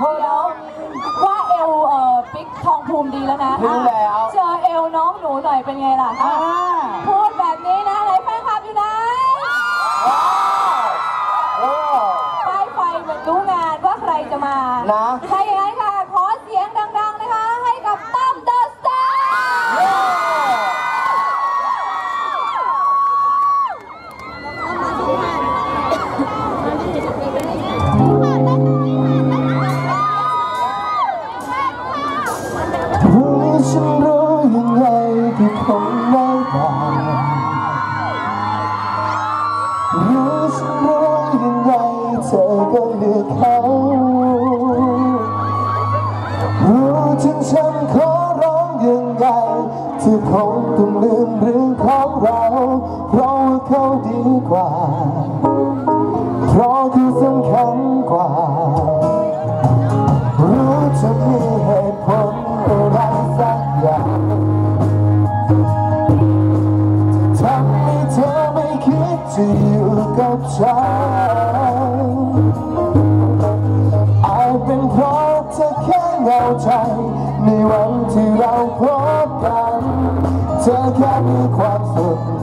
เธอแล้วว่าเอลเอ่อปิกทองภูมิดีแล้วนะ รู้แล้ว เจอเอลน้องหนูหน่อยเป็นไงล่ะ อ่า ที่เขาต้องลืมเรื่อง Send me quite soon.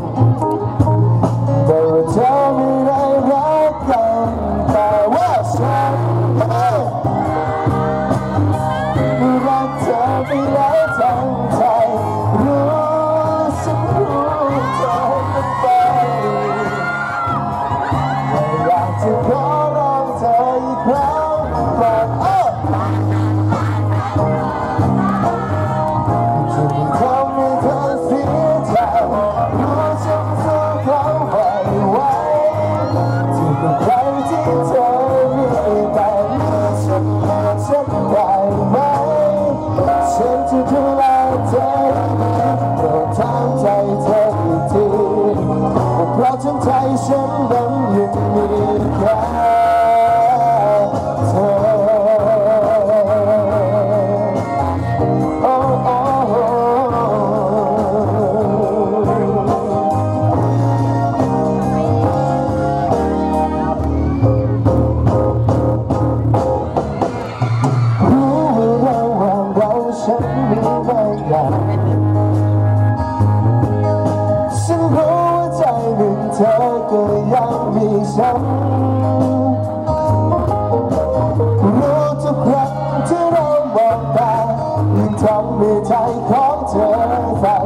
ฝัน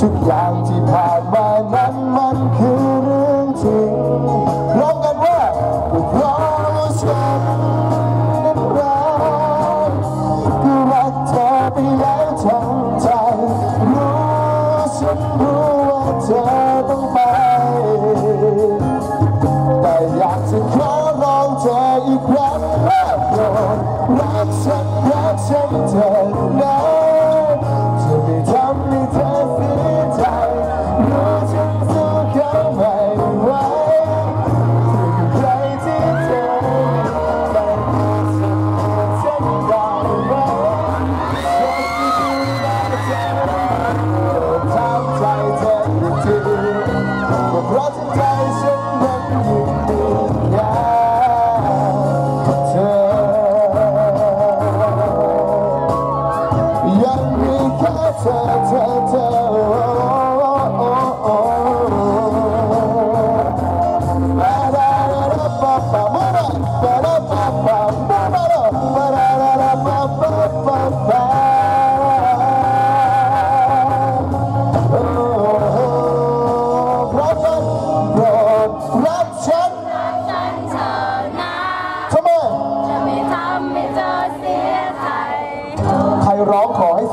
ทุกอย่างที่ผ่าน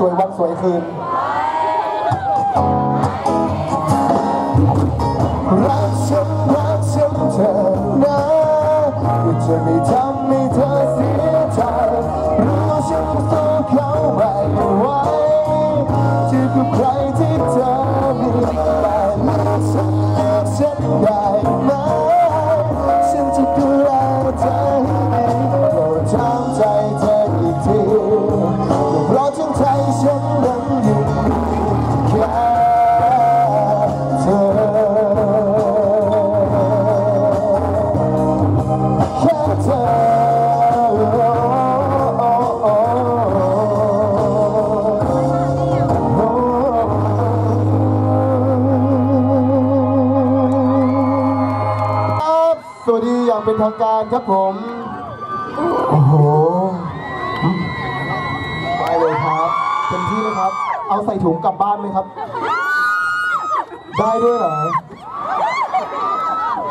สวยวันสวยคืนรักฉันรักฉันเธอนะก็จะไม่ทำให้เธอเสียใจรู้ฉันสู้เขาไม่ไว้ที่กับใครที่เธอมี ทางการครับผม โอ้โหได้เลยครับเต็มที่เลยครับ เอาใส่ถุงกลับบ้านไหมครับ ได้ด้วยเหรอ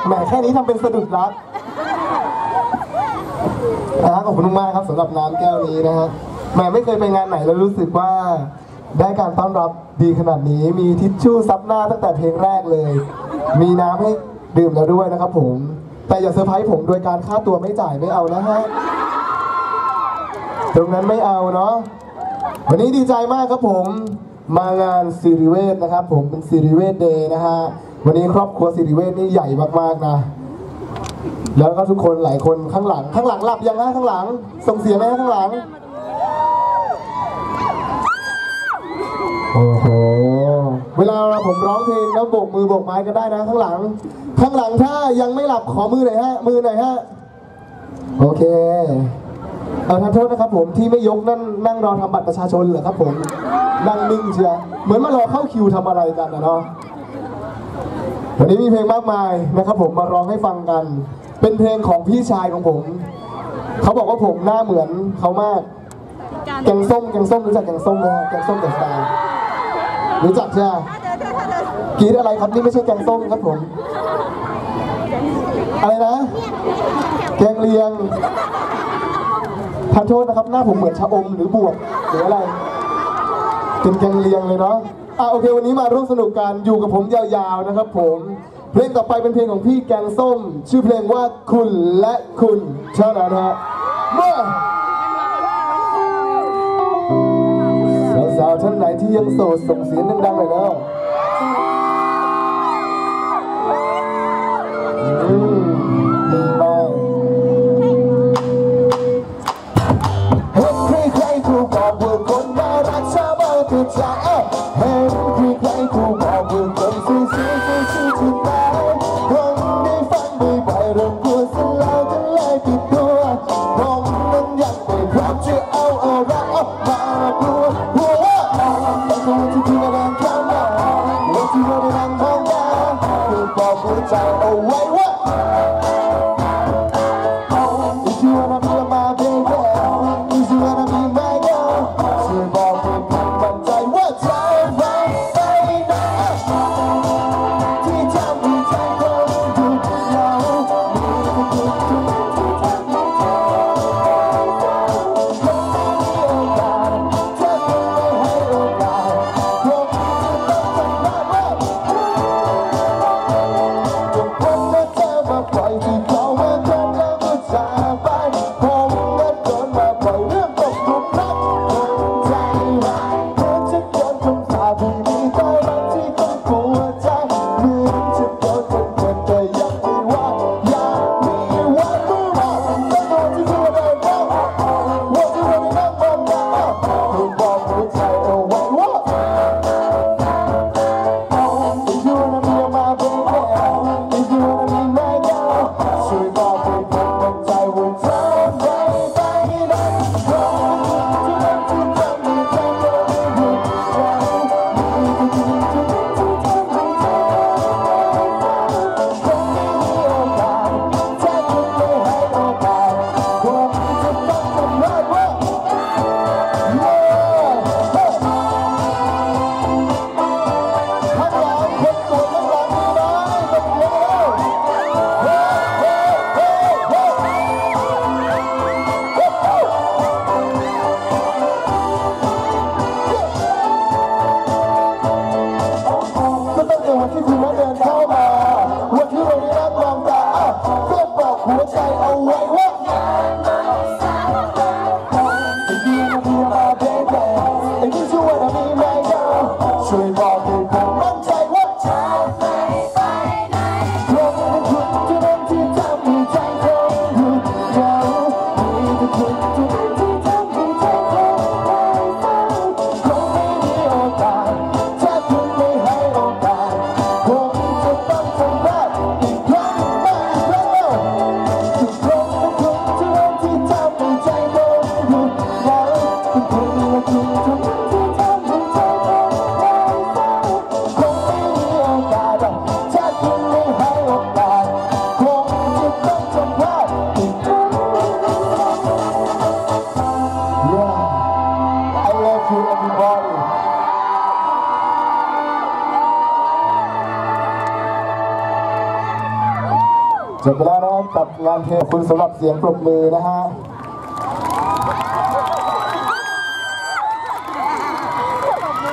แหมแค่นี้ทำเป็นสะดุดรักนะฮะขอบคุณมากครับสำหรับน้ำแก้วนี้นะฮะแหมไม่เคยไปงานไหนแล้วรู้สึกว่าได้การต้อนรับดีขนาดนี้ มีทิชชู่ซับหน้าตั้งแต่เพลงแรกเลย มีน้ำให้ดื่มแล้วด้วยนะครับผม แต่อย่าเซอร์ไพรส์ผมโดยการค่าตัวไม่จ่ายไม่เอานะฮะตรงนั้นไม่เอาเนาะวันนี้ดีใจมากครับผมมางานสิริเวศนะครับ ผมเป็นสิริเวศเดย์นะฮะวันนี้ครอบครัวสิริเวศนี่ใหญ่มากๆนะแล้วก็ทุกคนหลายคนข้างหลัง ข้างหลังหลับยังฮะข้างหลัง ส่งเสียงไหมฮะข้างหลังโอ้โหเวลาผมร้องเพลงแล้วโบกมือโบกไม้ก็ได้นะข้างหลัง ข้างหลังถ้ายังไม่หลับขอมือหน่อยฮะ มือหน่อยฮะ โอเค เออทานโทษนะครับผมที่ไม่ยกนั่นนั่งรอทำบัตรประชาชนเหรอครับผม นั่งนิ่งเชียเหมือนมารอเข้าคิวทำอะไรกันนะเนาะ วันนี้มีเพลงมากมายนะครับผมมาร้องให้ฟังกัน เป็นเพลงของพี่ชายของผม เขาบอกว่าผมหน้าเหมือนเขามาก แกงส้มแกงส้มรู้จักแกงส้มไหมฮะแกงส้มเดอะสตาร์รู้จักใช่ไหมกรีดอะไรครับนี่ไม่ใช่แกงส้มครับผม อะไรนะ แกงเลียงทานโทษนะครับ หน้าผมเหมือนชะอมหรือบวกหรืออะไร เป็นแกงเลียงเลยเนาะอะโอเค วันนี้มาร่วมสนุกกันอยู่กับผมยาวๆนะครับผม เพลงต่อไปเป็นเพลงของพี่แกงส้ม ชื่อเพลงว่าคุณและคุณเท่านั้นฮะมาสาวๆท่านไหนที่ยังโสดส่งเสียงดังๆหน่อยแล้ว งานเพลงคุณสำหรับเสียงปรบมือนะฮะ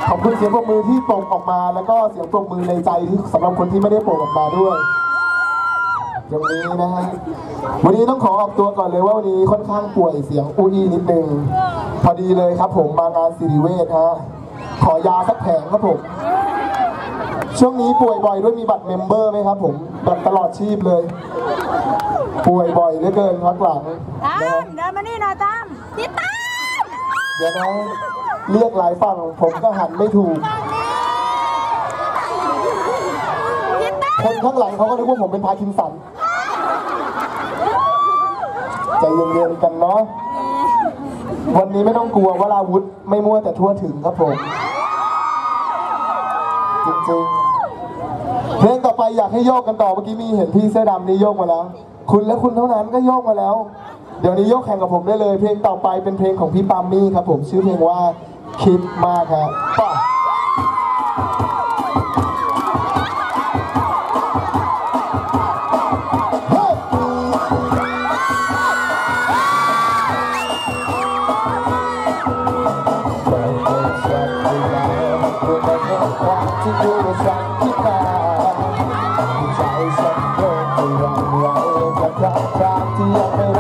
ขอบคุณเสียงปรบมือที่ปร่งออกมา แล้วก็เสียงปรบมือในใจที่สำหรับคนที่ไม่ได้ปร่งออกมาด้วยตรงนี้นะฮะวันนี้ต้องขอออกตัวก่อนเลยว่าวันนี้ค่อนข้างป่วยเสียงอู้อี้นิดนึงพอดีเลยครับ ผมมางานสิริเวชฮะขอยาสักแผงครับผมช่วงนี้ป่วยบ่อยด้วยมีบัตรเมมเบอร์ไหมครับผมแบบตลอดชีพเลย ป่วยบ่อยเหลือเกินพักหลังตั้นะฮะมเดินมานี่หน่อยตั้มพี่ตั้มเดี๋ยวนะเรียกหลายฝั่งผมก็หันไม่ถูกพี่ตั้มคนข้างหลังเขาก็นึกว่าผมเป็นพาคินสันใจเย็นๆกันเนาะวันนี้ไม่ต้องกลัวว่าลาวุธไม่มั่วแต่ทั่วถึงครับผม จริงๆเพลงต่อไปอยากให้โยกกันต่อเมื่อกี้มีเห็นพี่เสื้อดำนี่โยกมาแล้ว คุณและคุณเท่านั้นก็โยกมาแล้ว เดี๋ยวนี้โยกแข่งกับผมได้เลย เพลงต่อไปเป็นเพลงของพี่ปามมี่ครับผมชื่อเพลงว่าคิดมากครับ ก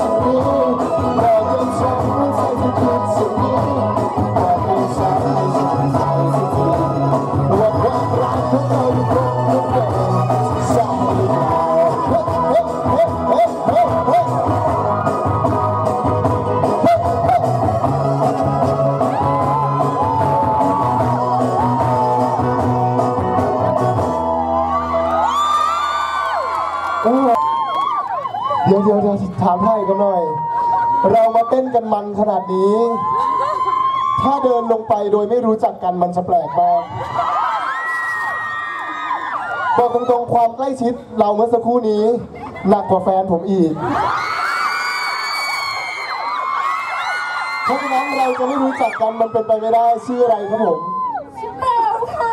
อได้พูดสิ่ง ไปโดยไม่รู้จักกันมันจะแปลกมากบอกตรงๆความใกล้ชิดเราเมื่อสักครู่นี้ หนักกว่าแฟนผมอีก เพราะฉะนั้นเราจะไม่รู้จักกันมันเป็นไปไม่ได้ชื่ออะไรครับผม ชื่อเปลวค่ะ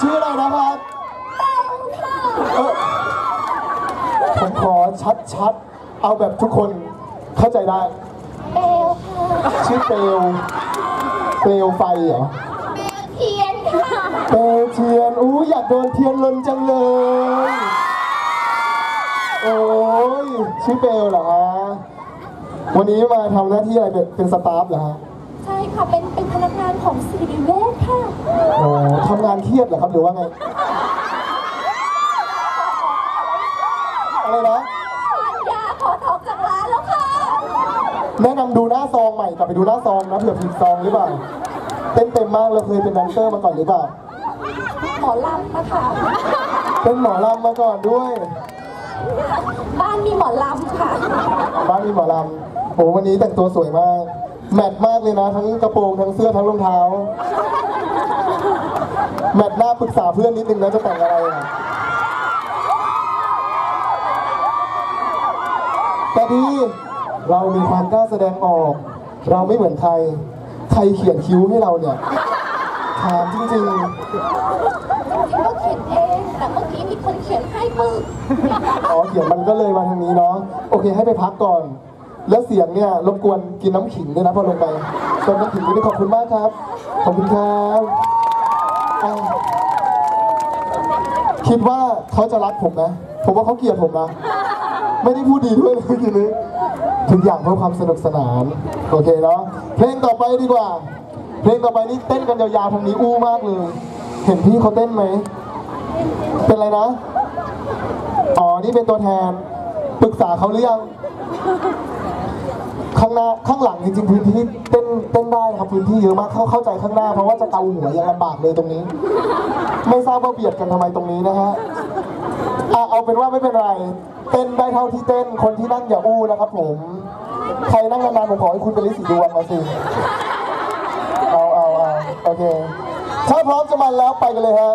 ชื่ออะไรนะครับเออผมขอชัดๆ เอาแบบทุกคนเข้าใจได้ เปลวค่ะ ชื่อเปลว เปลวไฟเหรอ เทียนค่ะเปลวเทียน อู้อยากโดนเทียนลนจังเลย โอ้ยชื่อเบลเหรอฮะวันนี้มาทำหน้าที่อะไรเป็นเป็น staff เหรอฮะ ใช่ค่ะ เป็นเป็นพนักงานของสิริเวชค่ะโอ้ทำงานเครียดเหรอครับหรือว่าไง อะไรนะ ยาขอถอกจากร้านแล้วค่ะ แนะนำดูหน้าซองใหม่กลับไปดูหน้าซองนะเผื่อผิดซองหรือเปล่าเต้นเต็มมากเราเคยเป็นแดนเซอร์มาก่อนหรือเปล่าหมอลำนะคะเป็นหมอลำมาก่อนด้วย บ้านมีหมอลำค่ะ บ้านมีหมอลำโอ้วันนี้แต่งตัวสวยมาก แมทมากเลยนะ ทั้งกระโปรงทั้งเสื้อทั้งรองเท้า แมทหน้าปรึกษาเพื่อนนิดนึงนะจะแต่งอะไรอะแต่ดี เรามีความกล้าแสดงออก เราไม่เหมือนใคร ใครเขียนคิ้วให้เราเนี่ยถามจริงจริงๆก็เขียนเอง แต่เมื่อกี้มีคนเขียนให้ปึ้งๆอ๋อเขียนมันก็เลยมาทางนี้เนาะโอเค ให้ไปพักก่อน แล้วเสียงเนี่ยรบกวนกินน้ำขิงด้วยนะพอลงไปเติมน้ำขิงด้วยขอบคุณมากครับ ขอบคุณครับอะคิดว่าเขาจะรักผมนะผมว่าเขาเกลียดผมนะ ไม่ได้พูดดีด้วยเลยทีนี้ ทุกอย่างเพื่อความสนุกสนาน โอเคเนาะเพลงต่อไปดีกว่า เพลงต่อไปนี่เต้นกันยาวๆทางนี้อู้มากเลย เห็นพี่เขาเต้นไหม เป็นอะไรนะ อ๋อ นี่เป็นตัวแทน ปรึกษาเขาหรือยัง ข้างหน้าข้างหลังจริงๆพื้นที่เต้นเต้นได้ครับพื้นที่เยอะมากเข้าเข้าใจข้างหน้าเพราะว่าจะเกาหัวยังลำบากเลยตรงนี้ ไม่ทราบว่าเบียดกันทำไมตรงนี้นะฮะ อะเอาเป็นว่าไม่เป็นไร เต้นได้เท่าที่เต้น คนที่นั่งอย่าอู้นะครับผม ใครนั่งนานๆผมขอให้คุณเป็นลิสีดวงมาสิ เอาเอาเอาโอเค ถ้าพร้อมจะมันแล้วไปกันเลยฮะ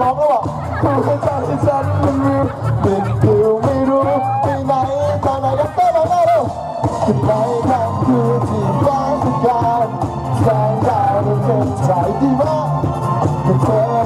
ร้องแล้วบอกผู้ชายที่ฉันมันมีติดอยู่ไม่รู้ไปไหนตอนไหนก็ต้องมาเล่าจะไปทางคือที่ว่างทุกการแสงดาวดวงใจดีมากแต่เธอ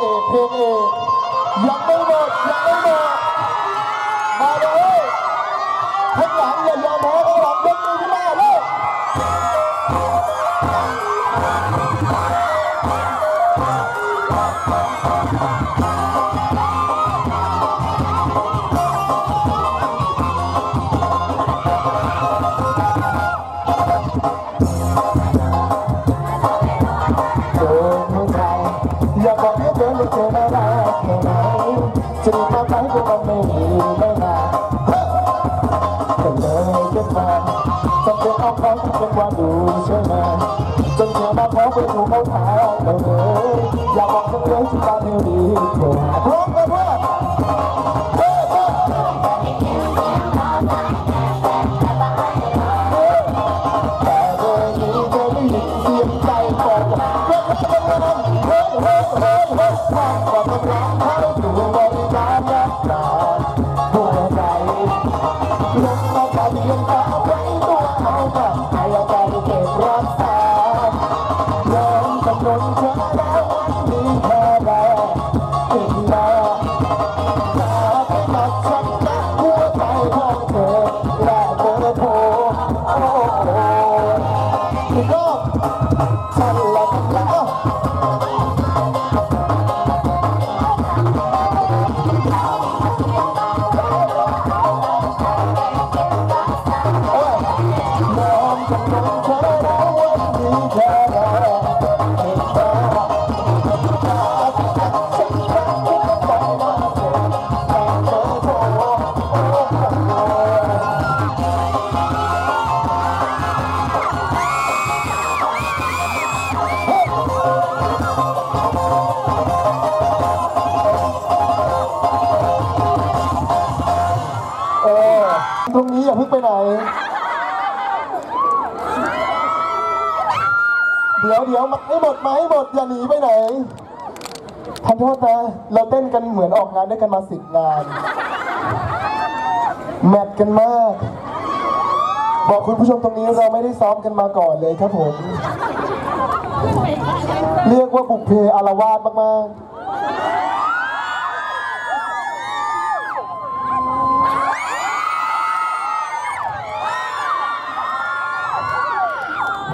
Yang กว่าดูใช่ไหมจนเธอมาขอไปดูเขาขายออเลยอยากบอกเธอเลยที่ตอนนี้ดีเธอ Hãy subscribe มาให้หมดอย่าหนีไปไหนทานโทษนะเราเต้นกันเหมือนออกงานด้วยกันมาสิบงาน แมทกันมาก บอกคุณผู้ชมตรงนี้เราไม่ได้ซ้อมกันมาก่อนเลยครับผม เรียกว่าบุกเพอารวาสมากๆ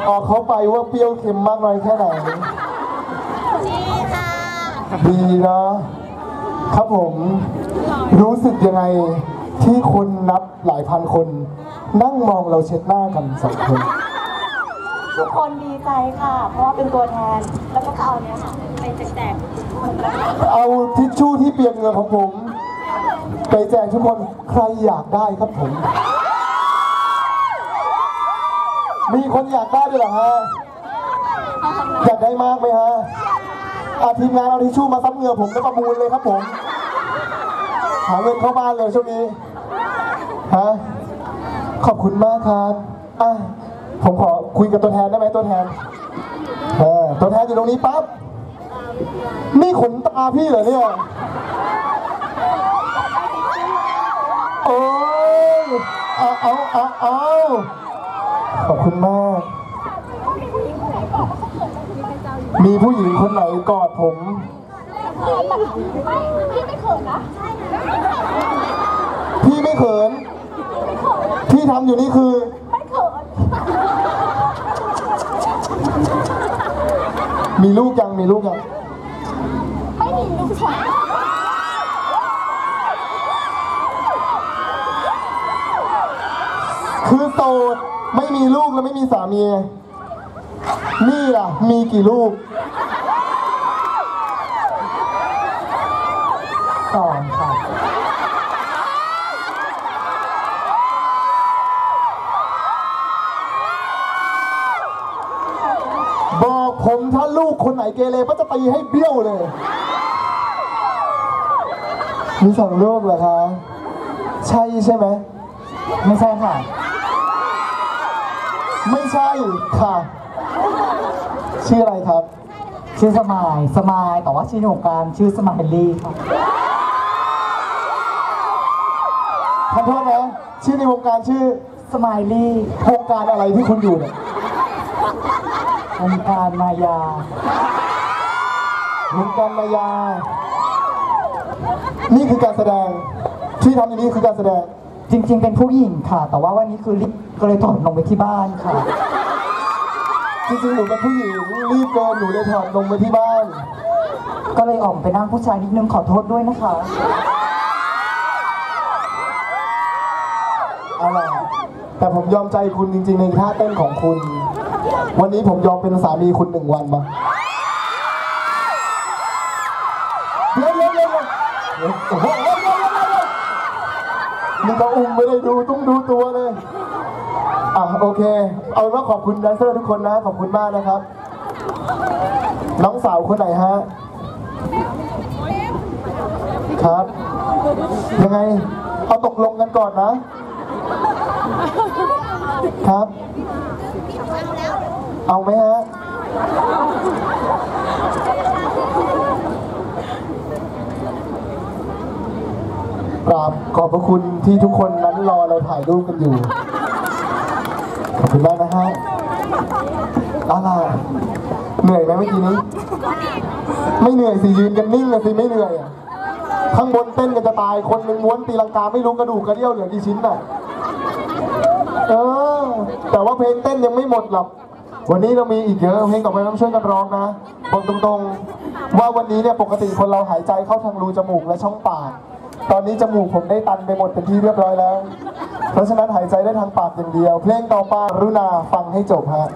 ออกเขาไปว่าเปรี้ยวเค็มมากน้อยแค่ไหน ดีค่ะดีนะครับผม รู้สึกยังไงที่คนนับหลายพันคน นั่งมองเราเช็ดหน้ากันสองคน ทุกคนดีใจค่ะ เพราะว่าเป็นตัวแทน แล้วก็เอาเนี้ยค่ะไปแจกเอาทิชชู่ที่เปียกเหงื่อของผม ไปแจกทุกคนใครอยากได้ครับผม มีคนอยากได้ด้วยเหรอฮะ อยากได้มากไหมฮะอาทีมงานเอาทิชชู่มาซับเหงื่อผมแล้วประมูลเลยครับผม หาเงินเข้าบ้านเลยช่วงนี้ ฮะ ขอบคุณมากครับ อะ ผมขอคุยกับตัวแทนได้ไหมตัวแทน เออ ตัวแทนอยู่ตรงนี้ปั๊บ นี่ขนตาพี่เหรอเนี่ยโอ้เอาเอาเอาเอา ขอบคุณมาก มีผู้หญิงคนไหนกอดผม พี่ไม่เขินนะพี่ไม่เขิน ที่ทำอยู่นี่คือ ไม่เขิน มีลูกยัง มีลูกยัง ไม่มีลูกชายคือโสด ไม่มีลูกและไม่มีสามีนี่ล่ะ มีกี่ลูกสองค่ะบอกผมถ้าลูกคนไหนเกเรก็จะตีให้เบี้ยวเลย มีสองลูกเหรอคะ ใช่ใช่ไหม ไม่ใช่ค่ะ ไม่ใช่ค่ะ ชื่ออะไรครับ ชื่อสมาย สมาย แต่ว่าชื่อในวงการชื่อสมายลี่ค่ะขอโทษนะชื่อในวงการชื่อสมายลี่วงการอะไรที่คุณอยู่เนี่ยวงการมายาวงการมายา นี่คือการแสดง ที่ทำอย่างนี้คือการแสดง จริง ๆ เป็นผู้หญิงค่ะ แต่ว่าวันนี้คือรีบ ก็เลยถอดลงไปที่บ้านค่ะ จริงๆหนูเป็นผู้หญิงรีบเกินหนูเลยถอดลงไปที่บ้าน ก็เลยออกไปนั่งผู้ชายนิดนึงขอโทษด้วยนะคะเอาล่ะแต่ผมยอมใจคุณจริงๆในท่าเต้นของคุณ วันนี้ผมยอมเป็นสามีคุณหนึ่งวันมาเดี๋ยวเดี๋ยวเดี๋ยวเดี๋ยวโอ้โหเดี๋ยวเดี๋ยวเดี๋ยวเดี๋ยวนี่ก็อุ้มไม่ได้ดูต้องดูตัวเลย โอเค เอาเป็นว่าขอบคุณแดนเซอร์ทุกคนนะ ขอบคุณมากนะครับ น้องสาวคนไหนฮะ ครับ ยังไง เอาตกลงกันก่อนนะ ครับ เอาไหมฮะ กราบขอบพระคุณที่ทุกคนนั้นรอเราถ่ายรูปกันอยู่ ขอบคุณมากนะฮะเอาล่ะเหนื่อยไหมเมื่อกี้นี้ ไม่เหนื่อยสิยืนกันนิ่งเลยสิไม่เหนื่อยอะข้างบนเต้นกันจะตาย คนหนึ่งม้วนตีลังกาไม่รู้กระดูกกระเดี่ยวเหลือกี่ชิ้นน่ะ เออ แต่ว่าเพลงเต้นยังไม่หมดหรอก วันนี้เรามีอีกเยอะเพลงต่อไปต้องช่วยกันร้องนะบอกตรงๆ ว่าวันนี้เนี่ยปกติคนเราหายใจเข้าทางรูจมูกและช่องปาก ตอนนี้จมูกผมได้ตันไปหมดเป็นที่เรียบร้อยแล้ว เพราะฉะนั้นหายใจได้ทางปากอย่างเดียว เพลงต่อไปรุณาฟังให้จบฮะ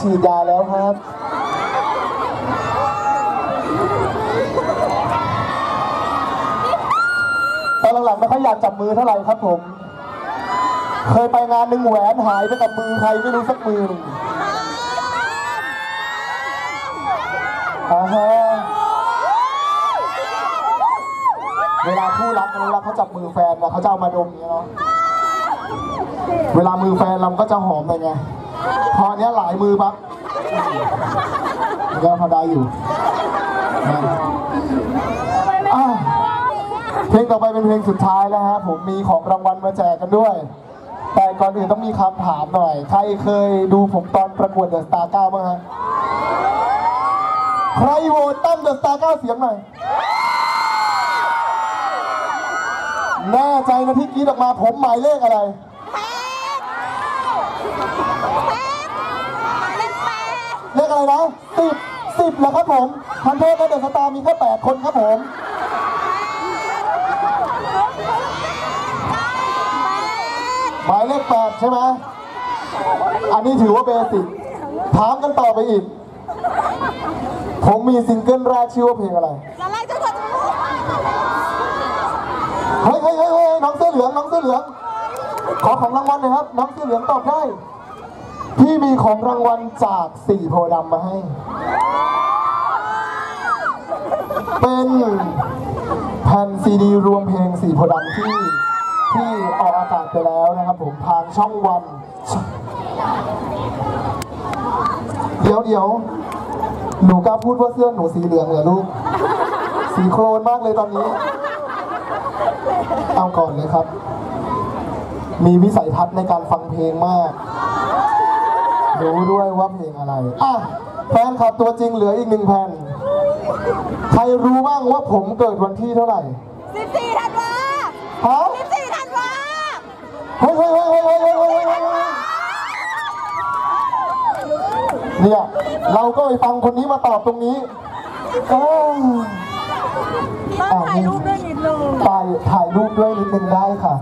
ฉีดยาแล้วครับตอนหลังๆไม่ค่อยอยากจับมือเท่าไหร่ครับผม เคยไปงานหนึ่งแหวนหายไปกับมือใครไม่รู้สักมือหนึ่งอ่าฮะเวลาคู่รักเวลาเขาจับมือแฟนนะเขาจะเอามาดมอย่างเงี้ยเนาะ เวลามือแฟนเราก็จะหอมไปไง พอเนี้ยหลายมือปั๊บมันก็พอได้อยู่เพลงต่อไปเป็นเพลงสุดท้ายแล้วฮะผมมีของรางวัลมาแจกกันด้วย แต่ก่อนอื่นต้องมีคำถามหน่อย ใครเคยดูผมตอนประกวด The Star เก้าบ้างฮะใครโหวตตั้ม The Star เก้าเสียงหน่อยแน่ใจนะที่กรี๊ดออกมาผมหมายเลขอะไร เลขอะไรนะสิบสิบเหรอครับผมขอโทษนะ The Star มีแค่แปดคนครับผมหมายเลขแปดใช่ไหมอันนี้ถือว่า basic ถามกันต่อไปอีก ผมมีซิงเกิลแรกชื่อว่าเพลงอะไรละลายจังหวัดเฮ้ยเฮ้ยเฮ้ยเฮ้ยน้องเสื้อเหลือง น้องเสื้อเหลือง ขอของรางวัลหน่อยครับ น้องเสื้อเหลืองตอบได้ พี่มีของรางวัลจากสี่โพดำมาให้ เป็นแผ่นซีดีรวมเพลงสี่โพดำที่ที่ออกอากาศไปแล้วนะครับผมทางช่องวัน เดี๋ยวเดี๋ยวหนูกล้าพูดว่าเสื้อหนูสีเหลืองเหรอลูก สีโครนมากเลยตอนนี้ เอาก่อนเลยครับ มีวิสัยทัศน์ในการฟังเพลงมาก รู้ด้วยว่าเพลงอะไรอะแฟนคลับตัวจริงเหลืออีกหนึ่งแผ่น ใครรู้บ้างว่าผมเกิดวันที่เท่าไหร่14ธันวาฮะ14ธันวาเฮ้ยเฮ้ยเฮ้ยเฮ้ยเฮ้ยเฮ้ยเนี่ยเราก็ไปฟังคนนี้มาตอบตรงนี้โอ้ต้อถ่ายรูปด้วยนิดนึงถ่ายถ่ายรูปด้วยนิดนึงได้ค่ะ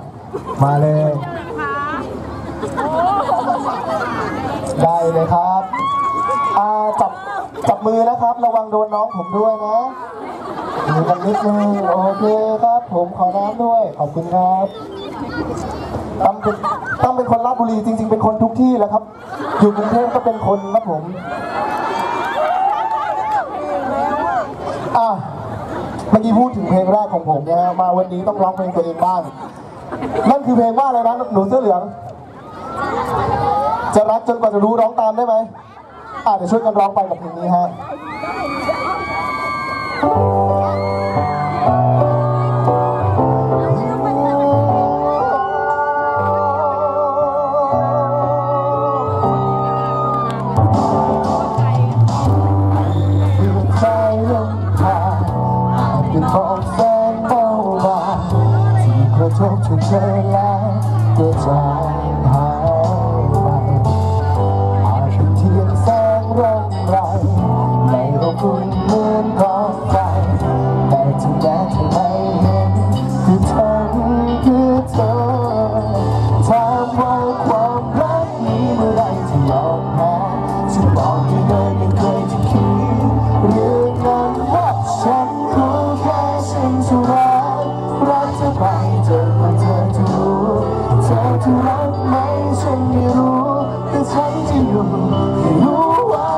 มาเลย ได้เลยครับอ่าจับจับมือนะครับ ระวังโดนน้องผมด้วยนะมือกันนิดนึงโอเคครับ ผมขอน้ำด้วย ขอบคุณครับตั้มเป็นตั้มเป็นคนราชบุรีจริง ๆ เป็นคนทุกที่แหล้วครับ อยู่กรุงเทพก็เป็นคนครับผมอะเมื่อกี้พูดถึงเพลงแรกของผมนะฮะมาวันนี้ต้องร้องเพลงตัวเองบ้างนั่นคือเพลงว่าอะไรนะหนูเสื้อเหลือง จะรักจนกว่าจะรู้ร้องตามได้ไหมอ่าเดี๋ยวช่วยกันร้องไปกับเพลงนี้ฮะใจลงทางอาจเป็นของแสงเบาบางที่กระทบถึงเธอแล้วก็จาง แต่ฉันจะอยู่ให้รู้ว่า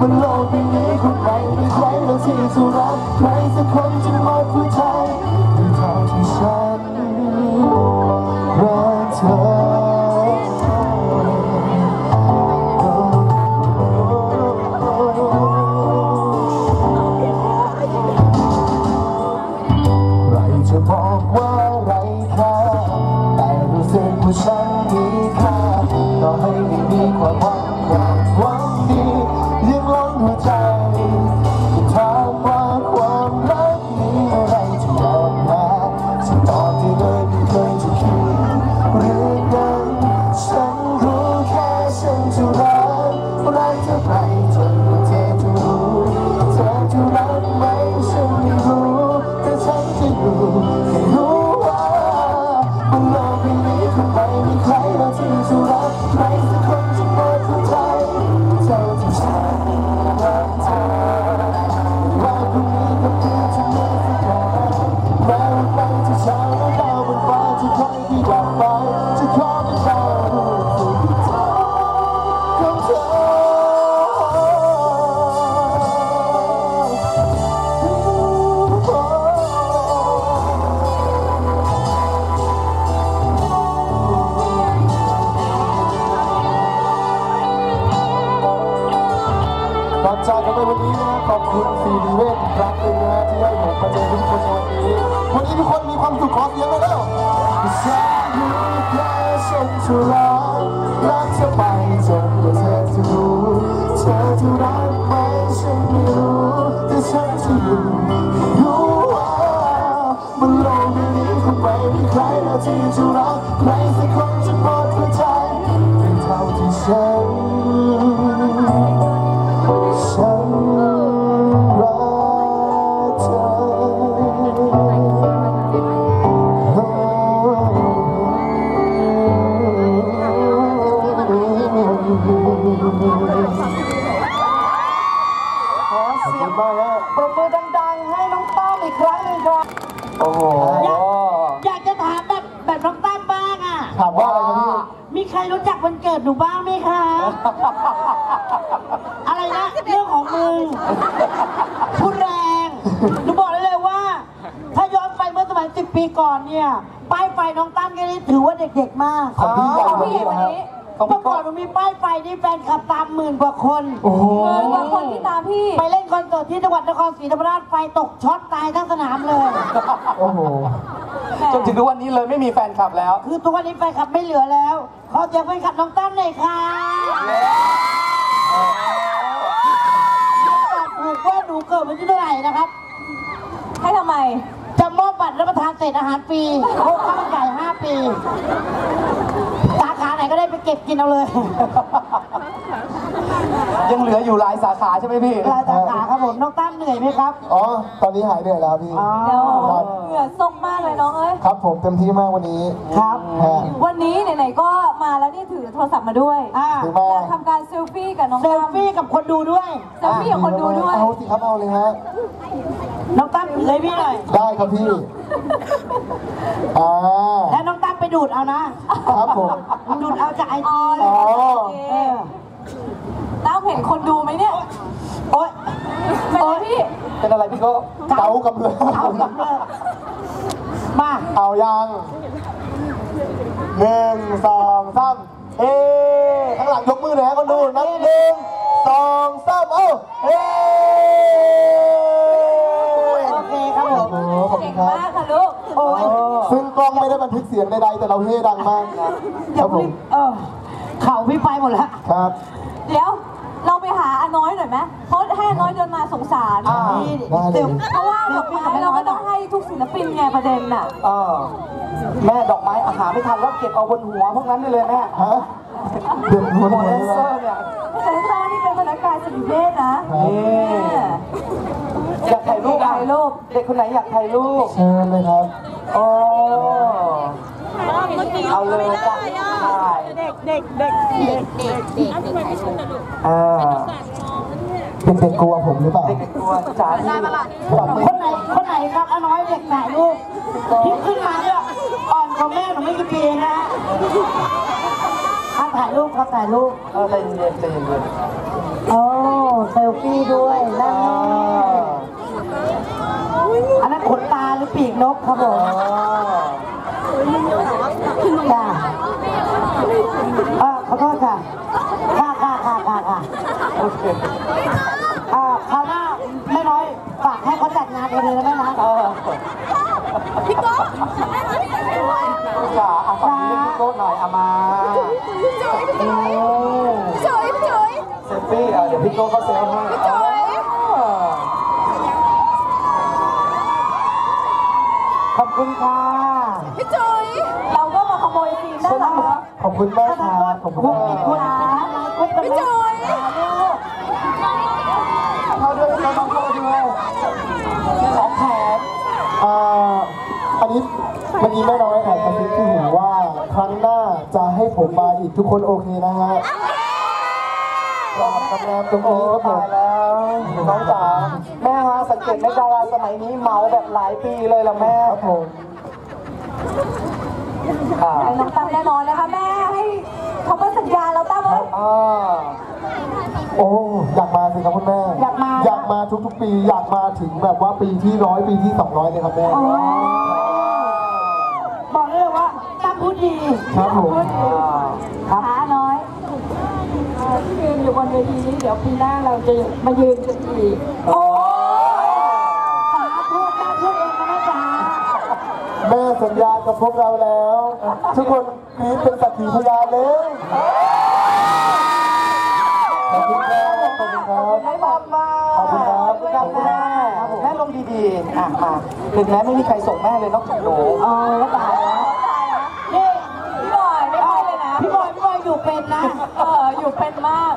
บนโลกใบนี้คงไม่มีใครแล้วที่จะรักใครสักคนจะหมดหัวใจด้วย จะรักรักเธอไปจนกว่าเธอจะรู้เธอจะรักไหมฉันไม่รู้แต่ฉันจะอยู่รู้ว่าบนโลกใบนี้คงไม่มีใครแล้วที่จะรักใครสักคนจะพอ นี่แฟนคลับตามหมื่นกว่าคน โอ้โหหมื่นกว่าคนที่ตามพี่ ไปเล่นคอนเสิร์ตที่จังหวัดนครศรีธรรมราชไฟตกช็อตตายทั้งสนามเลย โอ้โห จนถึงทุกวันนี้เลยไม่มีแฟนคลับแล้ว คือทุกวันนี้แฟนคลับไม่เหลือแล้วขอเสียงแฟนคลับน้องตั้มหน่อยค่ะตอบถูกว่าหนูเกิดวันที่เท่าไหร่นะครับ ให้ทำไม จะมอบบัตรรับประทานเศษอาหารฟรีโค้กข้าวมันไก่5ปีสาขาไหน ก็ได้ไปเก็บกินเอาเลย ยังเหลืออยู่หลายสาขาใช่ไหมพี่รายสาขาครับผมน้องตั้มเหนื่อยไหมครับ อ๋อ ตอนนี้หายเหนื่อยแล้วพี่เดี๋ยวครับ เหงื่อส่งมากเลยน้องเอ้ย ครับผมเต็มที่มากวันนี้ครับ ฮะ วันนี้ไหนๆก็มาแล้วนี่ถือโทรศัพท์มาด้วยอ่า ถือมา อยากทำการเซลฟี่กับน้องเซลตั้มฟี่กับคนดูด้วย เซลฟี่กับคนดูด้วย เอาสิครับเอาเลยฮะ น้องตั้มเลยพี่หน่อย ได้ครับพี่ อ่าแล้วน้องตั้มไปดูดเอานะครับผม ดูดเอาจากไออ๋อจีอ๋อโอเคตั้มเห็นคนดูไหมเนี่ยโอ๊ยเป็นไงพี่ เป็นอะไรพี่โก็เกากำเริบเอากำเริบมา เอายังหนึ่งสองสาม เฮ้ข้างหลังยกมือหน่อยให้คนดูนับหนึ่งสองสามเอ้าเฮ้โอเคครับผมโอ้ขอบคุณครับมากค่ะลูกโอ้ยซึ่งกล้องไม่ได้บันทึกเสียงใดๆแต่เราเฮดังมากครับครับผมเออเข่าพี่ไปหมดแล้วครับ เดี๋ยวเราไปหาอาน้อยหน่อยไหมเพราะให้อาน้อยเดินมาสงสารอ่า นี่ได้เลย เดี๋ยวเพราะว่าดอกไม้เราก็ต้องให้ทุกศิลปินไงประเด็นน่ะเออ แม่ดอกไม้อาหารไม่ทันแล้วเก็บเอาบนหัวพวกนั้นได้เลยแม่ฮะเดือดหัวหัวเลแดยนนะเซอร์เนี่ยแต่เจ้านี่เป็นพนักงานสิริเวชนะนี่อยากถ่ายรูปอะถ่ายรูปเด็กคนไหนอยากถ่ายรูปเชิญเลยครับโอ้เอาเลยจ้ะถ่ายเด็กเด็กเด็กเด็กเด็กเด็กอ่าเด็กๆกลัวผมหรือเปล่าเด็กกลัวจ๋าที่คนไหนคนไหนครับอาน้อยเด็กถ่ายรูปที่ขึ้นมาเนี่ย อ่อนกว่าแม่หนูไม่กี่ปีเองนะอะถ่ายรูปครับถ่ายรูปเออใจเย็นใจเย็นโอ้เซลฟี่ด้วยนั่นอันนั้นขนตาหรือปีกนกครับผมจ้าอ่าขอโทษค่ะค่ะค่ะค่ะค่ะค่ะโอเคอ่าคราวหน้าไม่น้อย ฝากให้เขาจัดงานเองเลยนะแม่นะเออพี่โก้ จ๋าอะฝั่งนี้เรียกพี่โก้หน่อยเอามาโอ้เซลฟี่อะเดี๋ยวพี่โก้ก็เซลให้เออขอบคุณค่ะเราก็มาขโมยซีนได้เหรอคะขอบคุณมากครับขอบคุณคุมาณอีกกคนคุณพี่จอย เข้าด้วยเข้าต้องเข้าด้วยของแถม อ่าอันนี้เมื่อ กี้แม่น้อยแอบกระซิบที่หูว่าครั้งหน้าจะให้ผมมาอีกทุกคนโอเคนะฮะกราบกำลังตรงโอ้นี้ครับผตามยแล้วน้องจ๋าแม่ฮะสังเกตไหมดาราสมัยนี้เมาแบบหลายปีเลยล่ะแม่ครับผมอ่าให้น้องตั้มแน่นอนนะคะแม่ให้เขาเป็นสัญญาเราตั้มเอ้ยอ่าโอ้อยากมาสิครับคุณแม่ อยากมา อยากมาทุกๆปี อยากมาถึงแบบว่าปีที่ร้อยปีที่สองร้อยเลยครับแม่ พูดดีครับผมครับขาน้อยยืนอยู่บนเวทีนี้เดี๋ยวปีหน้าเราจะมายืนกันอีกโอ้สาธุแม่พูดเองนะแม่จ๋าแม่สัญญากับพวกเราแล้ว ทุกคนกรี๊ดเป็นสักขีพยานเลยขอบคุณครับ ขอบคุณครับให้บอกมาขอบคุณครับขอบคุณครับแม่แม่ลงดีๆอะมาถึงแม้ไม่มีใครส่งแม่เลยนอกจากหนูอ๋อแล้วตายแล้วนี่ พี่บอยไม่ค่อยเลยนะ พี่บอยพี่บอยอยู่เป็นนะ เอออยู่เป็นมาก